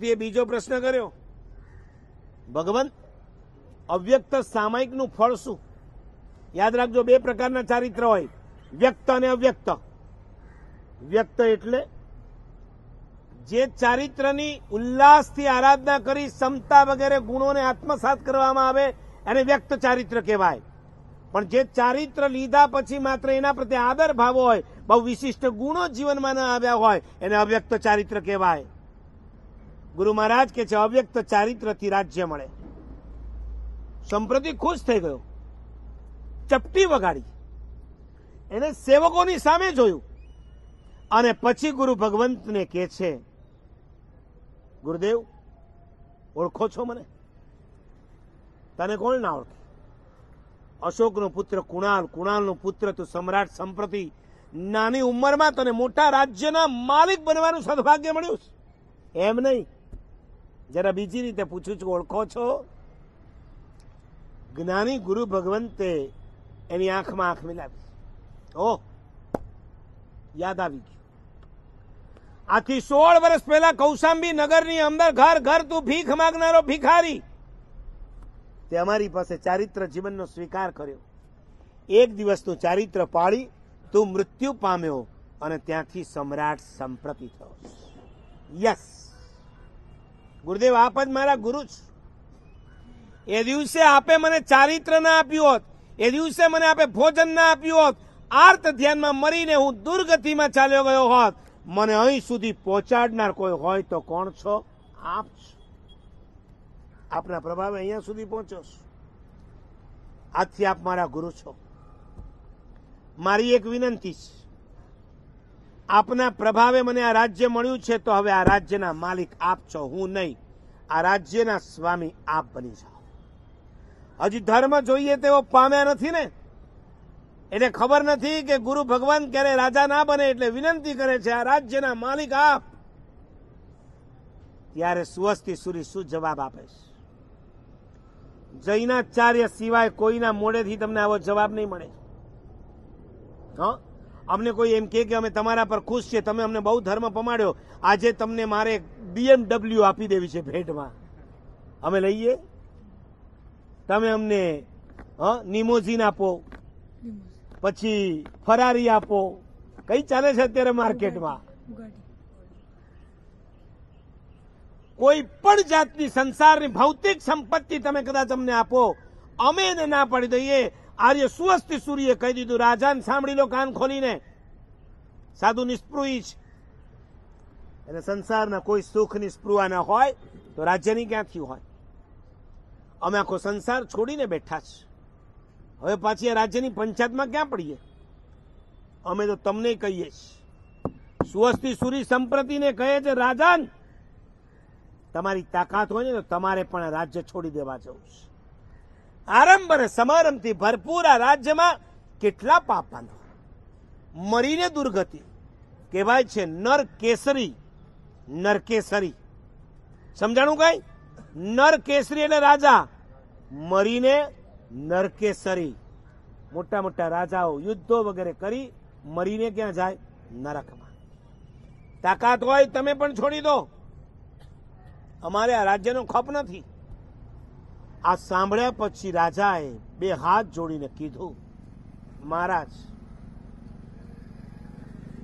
પાર્વતીએ બીજો પ્રશ્ન કર્યો. ભગવંત, અવ્યક્ત સામાયિકનું ફળ શું? યાદ રાખજો, બે પ્રકારના ચારિત્ર હોય. વ્યક્ત અને અવ્યક્ત. વ્યક્ત એટલે જે ચારિત્રની ઉલ્લાસથી આરાધના કરી ક્ષમતા વગેરે ગુણોને આત્મસાત કરવામાં આવે, એને વ્યક્ત ચારિત્ર કહેવાય. પણ જે ચારિત્ર લીધા પછી માત્ર એના પ્રત્યે આદર ભાવ હોય, બહુ વિશિષ્ટ ગુણો જીવનમાં ન આવ્યા હોય, એને અવ્યક્ત ચારિત્ર કહેવાય. ગુરુ મહારાજ કે છે અવ્યક્ત ચારિત્રથી રાજ્ય મળે. સંપ્રતિ ખુશ થઈ ગયો. ચપટી વગાડી. એને સેવકોની સામે જોયું. અને પછી ગુરુ ભગવંતને કે છે, ગુરુદેવ, ઓળખો છો મને? તને કોણ ના ઓળખે? અશોકનો પુત્ર કુણાલ, કુણાલનો પુત્ર તું સમ્રાટ સંપ્રતિ. નાની ઉંમરમાં તને મોટા રાજ્યના માલિક બનવાનું સદભાગ્ય મળ્યું એમ નહીં. જરા બીજી રીતે પૂછું છું, ઓળખો છો? જ્ઞાની ગુરુ ભગવંતે એની આંખમાં આંખ મિલાવી. ઓહ યાદ આવી ગયું. આથી સોળ વર્ષ પહેલા કૌશાંબી નગરની અંદર ઘર ઘર તું ભીખ માગનારો ભિખારી. તે અમારી પાસે ચારિત્ર જીવનનો સ્વીકાર કર્યો. એક દિવસનું ચારિત્ર પાળી, તું મૃત્યુ પામ્યો અને ત્યાંથી સમ્રાટ સંપ્રતિ થયો. યસ. ગુરુદેવ, આપ જ મારા ગુરુ છો એ દિવસે આપે મને ચારિત્ર ના આપ્યું હોત. એ દિવસે મને આપે ભોજન ના આપ્યું હોત. આર્ત ધ્યાનમાં મરીને હું દુર્ગતિમાં ચાલ્યો ગયો હોત. મને અહીં સુધી પહોંચાડનાર કોઈ હોય તો કોણ છો? આપ છો આપના પ્રભાવે અહીંયા સુધી પહોંચ્યો છો. આથી આપ મારા ગુરુ છો. મારી એક વિનંતી છે. આપના પ્રભાવે મને આ રાજ્ય મળ્યું છે, તો હવે આ રાજ્યના માલિક આપ છો, હું નહીં. આ રાજ્યના સ્વામી આપ બની જાઓ. હજી ધર્મ જોઈએ તેઓ પામ્યા નથી ને. એને ખબર નથી કે ગુરુ ભગવાન ક્યારે રાજા ના બને એટલે વિનંતી કરે છે, આ રાજ્યના માલિક આપ. ત્યારે સુવસ્તી સુરી શું જવાબ આપે છે? જૈનાચાર્ય સિવાય કોઈના મોડેથી તમને આવો જવાબ નહીં મળે. હા? અમને કોઈ એમ કે અમે તમારા પર ખુશ છીએ, તમે અમને બહુ ધર્મ પમાડ્યો. આજે તમને મારે બીએમડબલ્યુ આપી દેવી છે ભેટમાં. અમે લઈએ? તમે અમને નિમોઝીન આપો. પછી ફરારી આપો. કઈ ચાલે છે અત્યારે માર્કેટમાં? કોઈ પણ જાતની સંસારની ભૌતિક સંપત્તિ તમે કદાચ અમને આપો. અમે એને ના પાડી દઈએ. આર્ય સુવસ્તી સૂર્યે કહી દીધું, રાજાને સાંભળી લો કાન ખોલીને. સાધુ નિસ્પૃહી છે. એટલે સંસારના કોઈ સુખની સ્પૃહા ના હોય, તો રાજ્યની ક્યાંથી હોય? અમે આખો સંસાર છોડીને બેઠા છે. હવે પાછી આ રાજ્યની પંચાયતમાં ક્યાં પડીએ? અમે તો તમને કહીએ છીએ. સુવસ્તી સુરી સંપ્રતિને કહે છે, રાજાન, તમારી તાકાત હોય ને તો તમારે પણ રાજ્ય છોડી દેવા જવું છે. આરંભ અને સમારંભથી ભરપૂર આ રાજ્યમાં કેટલા પાપ બાંધવા મરીને દુર્ગતિ. કહેવાય છે નર કેસરી નરકેસરી. સમજાણું કઈ? નર કેસરી એટલે રાજા, મરીને નરકેસરી. મોટા મોટા રાજાઓ યુદ્ધો વગેરે કરી મરીને ક્યાં જાય? નરકમાં. તાકાત હોય તમે પણ છોડી દો. અમારે આ રાજ્યનો ખપ નથી. આ સાંભળ્યા પછી રાજાએ બે હાથ જોડીને કીધું, મહારાજ,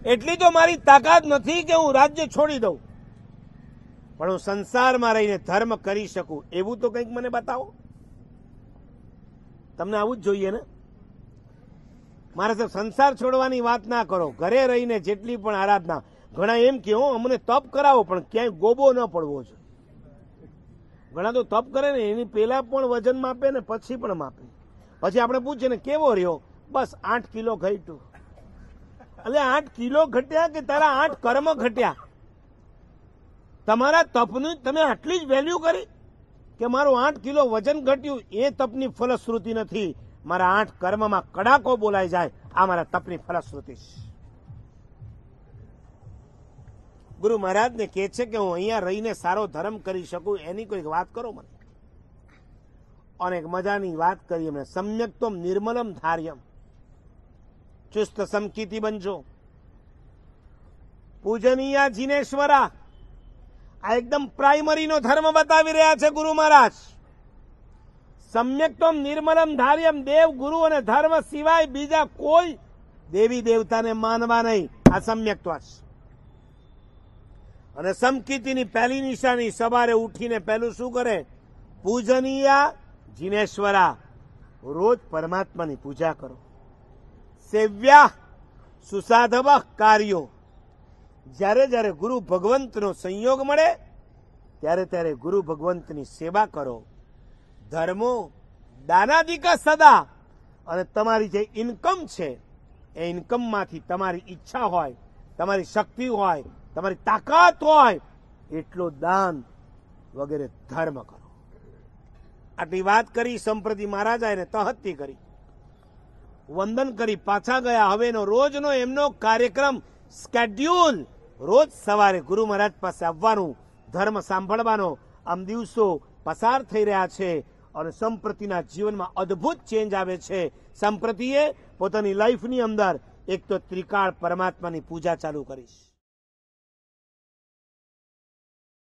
એટલી તો મારી તાકાત નથી કે હું રાજ્ય છોડી દઉં. પણ હું સંસારમાં રહીને ધર્મ કરી શકું, એવું તો કંઈક મને બતાવો. તમને આવું જ જોઈએ ને? મારે તો સંસાર છોડવાની વાત ના કરો. ઘરે રહીને જેટલી પણ આરાધના, ઘણા એમ કે અમને તપ કરાવો, પણ ક્યાંય ગોબો ન પડવો જોઈએ. ઘણા તો તપ કરે ને, એની પહેલા પણ વજન માપે ને પછી પણ માપે. પછી આપણે પૂછીએ ને, કેવો રહ્યો? બસ આઠ કિલો ઘટ્યું. એટલે આઠ કિલો ઘટ્યા કે તારા આઠ કર્મ ઘટ્યા? તમારા તપની તમે આટલી જ વેલ્યુ કરી કે મારું આઠ કિલો વજન ઘટ્યું, એ તપની ફલશ્રુતિ નથી. મારા આઠ કર્મમાં કડાકો બોલાઈ જાય, આ મારા તપની ફલશ્રુતિ છે. ગુરુ મહારાજને કહે છે કે હું અહીંયા રહીને સારો ધર્મ કરી શકું, એની કોઈક વાત કરો મને. અને મજાની વાત કરી એમણે સમ્યક્તમ નિર્મલમ ધાર્યમ. ચુસ્ત સમકીતી બનજો. પૂજનીયા જીનેશ્વરા, આ એકદમ પ્રાઇમરીનો ધર્મ બતાવી રહ્યા છે ગુરુ મહારાજ. સમ્યક્તમ નિર્મલમ ધાર્યમ, દેવ ગુરુ અને ધર્મ સિવાય બીજા કોઈ દેવી દેવતાને માનવા નહીં. આ સમ્યક્ત્વ છે અને સમકીતીની પહેલી નિશાની સવારે ઉઠીને પહેલું શું કરે? પૂજનીય જીનેશ્વરા, રોજ પરમાત્માની પૂજા કરો. સેવ્યા સુસાધવ કાર્યો. જ્યારે જ્યારે ગુરુ ભગવંતનો સંયોગ મળે, ત્યારે ત્યારે ગુરુ ભગવંતની સેવા કરો. ધર્મો દાનાદિકા સદા અને તમારી જે ઇન્કમ છે, એ ઇન્કમમાંથી તમારી ઈચ્છા હોય, તમારી શક્તિ હોય તમારી તાકાત હોય, એટલો દાન વગેરે ધર્મ કરો. આટલી વાત કરી સંપ્રતિ મહારાજા એને તહત્તી કરી. વંદન કરી, પાછા ગયા. હવેનો રોજનો એમનો કાર્યક્રમ સ્કેડ્યુલ રોજ સવારે ગુરુ મહારાજ પાસે આવવાનું, ધર્મ સાંભળવાનો. આમ દિવસો પસાર થઈ રહ્યા છે અને સંપ્રતિના જીવનમાં અદ્ભુત ચેન્જ આવે છે. સંપ્રતિએ પોતાની લાઈફની અંદર એક તો ત્રિકાળ પરમાત્માની પૂજા ચાલુ કરીશ.